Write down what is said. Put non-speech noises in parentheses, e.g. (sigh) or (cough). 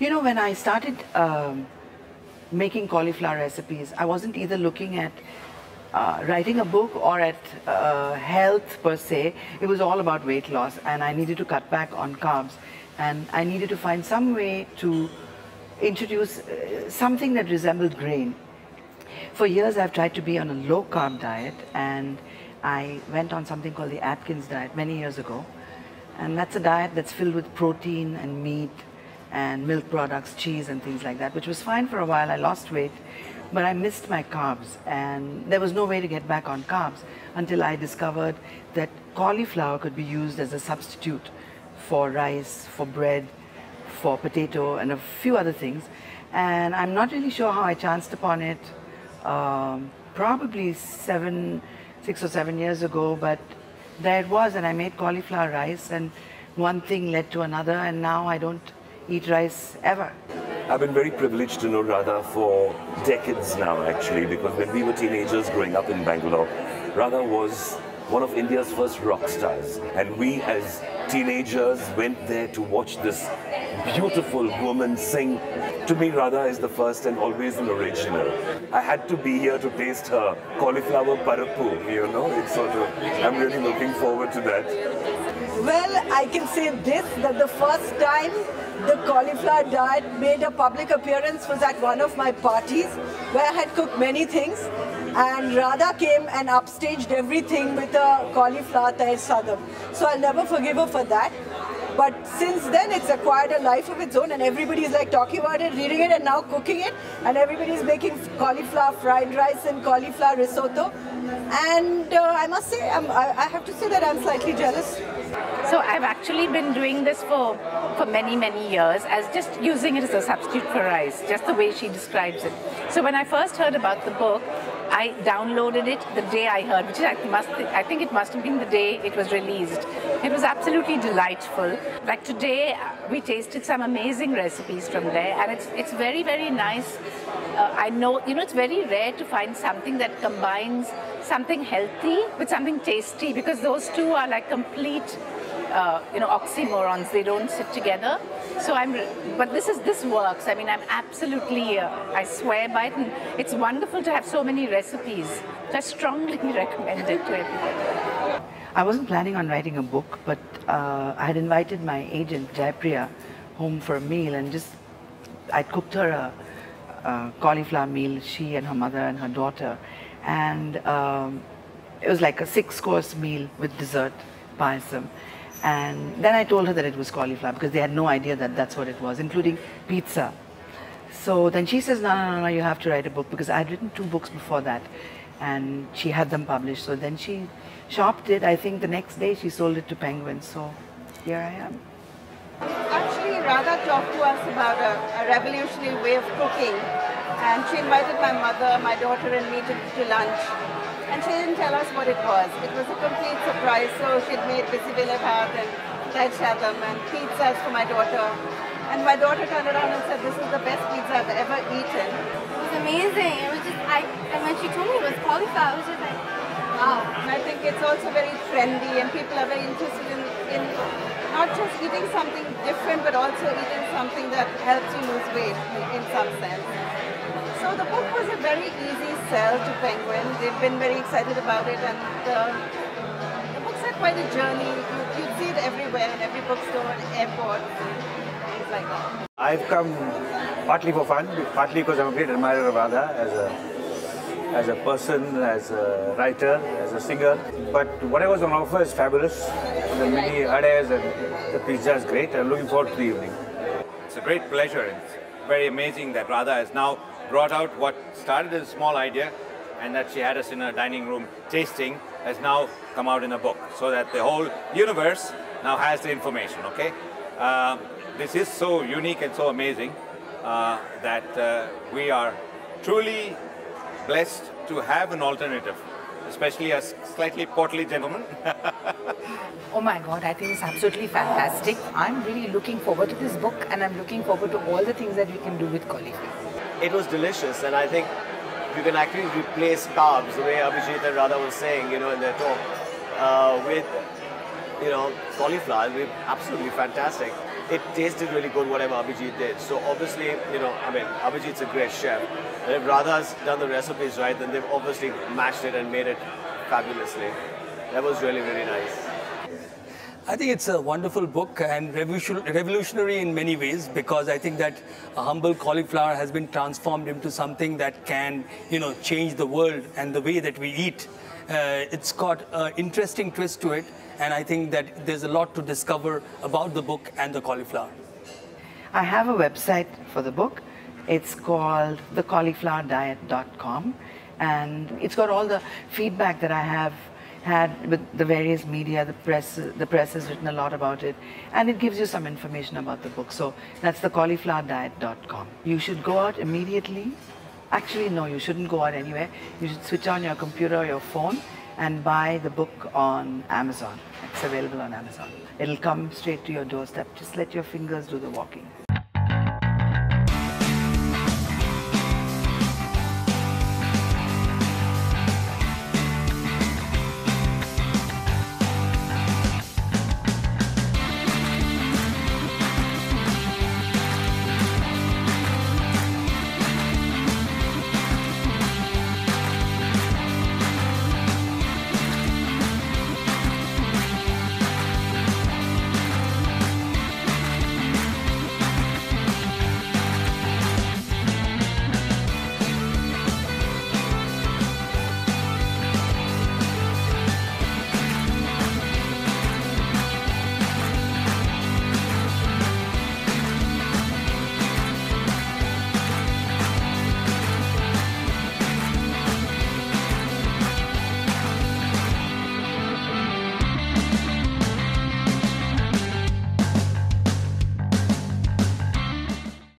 You know, when I started um, making cauliflower recipes, I wasn't either looking at uh, writing a book or at uh, health per se. It was all about weight loss, and I needed to cut back on carbs, and I needed to find some way to introduce uh, something that resembled grain. For years, I've tried to be on a low carb diet, and I went on something called the Atkins diet many years ago. And that's a diet that's filled with protein and meat and milk products, cheese, and things like that, which was fine for a while. I lost weight, but I missed my carbs, and there was no way to get back on carbs until I discovered that cauliflower could be used as a substitute for rice, for bread, for potato, and a few other things. And I'm not really sure how I chanced upon it. Um, probably seven, six or seven years ago, but there it was, and I made cauliflower rice, and one thing led to another, and now I don't eat rice ever. I've been very privileged to know Radha for decades now, actually, because when we were teenagers growing up in Bangalore, Radha was one of India's first rock stars, and we as teenagers went there to watch this beautiful woman sing. To me, Radha is the first and always an original. I had to be here to taste her cauliflower parapu, you know, it's sort of, I'm really looking forward to that. Well, I can say this, that the first time the cauliflower diet made a public appearance was at one of my parties where I had cooked many things and Radha came and upstaged everything with a cauliflower tair sadam. So I'll never forgive her for that. But since then, it's acquired a life of its own, and everybody's like talking about it, reading it, and now cooking it. And everybody's making cauliflower fried rice and cauliflower risotto. And uh, I must say, I'm, I, have to say that I'm slightly jealous. So I've actually been doing this for, for many, many years as just using it as a substitute for rice, just the way she describes it. So when I first heard about the book, I downloaded it the day I heard, which I must I think it must have been the day it was released. It was absolutely delightful. Like today, we tasted some amazing recipes from there, and it's it's very very nice. Uh, I know you know it's very rare to find something that combines something healthy with something tasty because those two are like complete uh, you know oxymorons. They don't sit together. So i'm but this is this works. I mean i'm absolutely uh, i swear by it. And it's wonderful to have so many recipes. So i strongly (laughs) recommend it to everybody. I wasn't planning on writing a book, but uh, I had invited my agent, Jaipriya, home for a meal and just, I cooked her a, a cauliflower meal, she and her mother and her daughter. And um, it was like a six course meal with dessert, payasam. And then I told her that it was cauliflower because they had no idea that that's what it was, including pizza. So then she says, no, no, no, no, you have to write a book because I had written two books before that and she had them published. So then she shopped it. I think the next day she sold it to Penguin. So here I am. Actually, Radha talked to us about a, a revolutionary way of cooking. And she invited my mother, my daughter and me to, to lunch. And she didn't tell us what it was. It was a complete surprise. So she'd made bisibele bhat and tair sadam and pizzas for my daughter. And my daughter turned around and said, this is the best pizza I've ever eaten. It was amazing. It was just, I, and when she told me it was cauliflower, I was just like, wow. And I think it's also very trendy and people are very interested in, in not just eating something different, but also eating something that helps you lose weight in, some sense. So the book was a very easy sell to Penguin. They've been very excited about it and the, the books are quite a journey. You, you see it everywhere, in every bookstore, airport, things like that. I've come partly for fun, partly because I'm a great admirer of Radha as a as a person, as a writer, as a singer. But whatever's on offer is fabulous. The mini adairs and the pizza is great. I'm looking forward to the evening. It's a great pleasure. It's very amazing that Radha has now brought out what started as a small idea and that she had us in a dining room tasting has now come out in a book so that the whole universe now has the information, okay? Uh, this is so unique and so amazing uh, that uh, we are truly blessed to have an alternative, especially as slightly portly gentlemen. (laughs) Oh my God, I think it's absolutely fantastic. I'm really looking forward to this book and I'm looking forward to all the things that we can do with cauliflower. It was delicious and I think you can actually replace carbs, the way Abhijit and Radha was saying, you know, in their talk, uh, with, you know, cauliflower. We're absolutely fantastic. It tasted really good, whatever Abhijit did. So obviously, you know, I mean, Abhijit's a great chef. And if Radha's done the recipes right, then they've obviously matched it and made it fabulously. That was really, really nice. I think it's a wonderful book and revolutionary in many ways because I think that a humble cauliflower has been transformed into something that can, you know, change the world and the way that we eat. Uh, it's got an interesting twist to it and I think that there's a lot to discover about the book and the cauliflower. I have a website for the book. It's called thecauliflowerdiet.com and it's got all the feedback that I have had with the various media, the press, the press has written a lot about it, and it gives you some information about the book. So that's the cauliflowerdiet.com. You should go out immediately. Actually, no, you shouldn't go out anywhere. You should switch on your computer or your phone and buy the book on Amazon. It's available on Amazon. It'll come straight to your doorstep. Just let your fingers do the walking.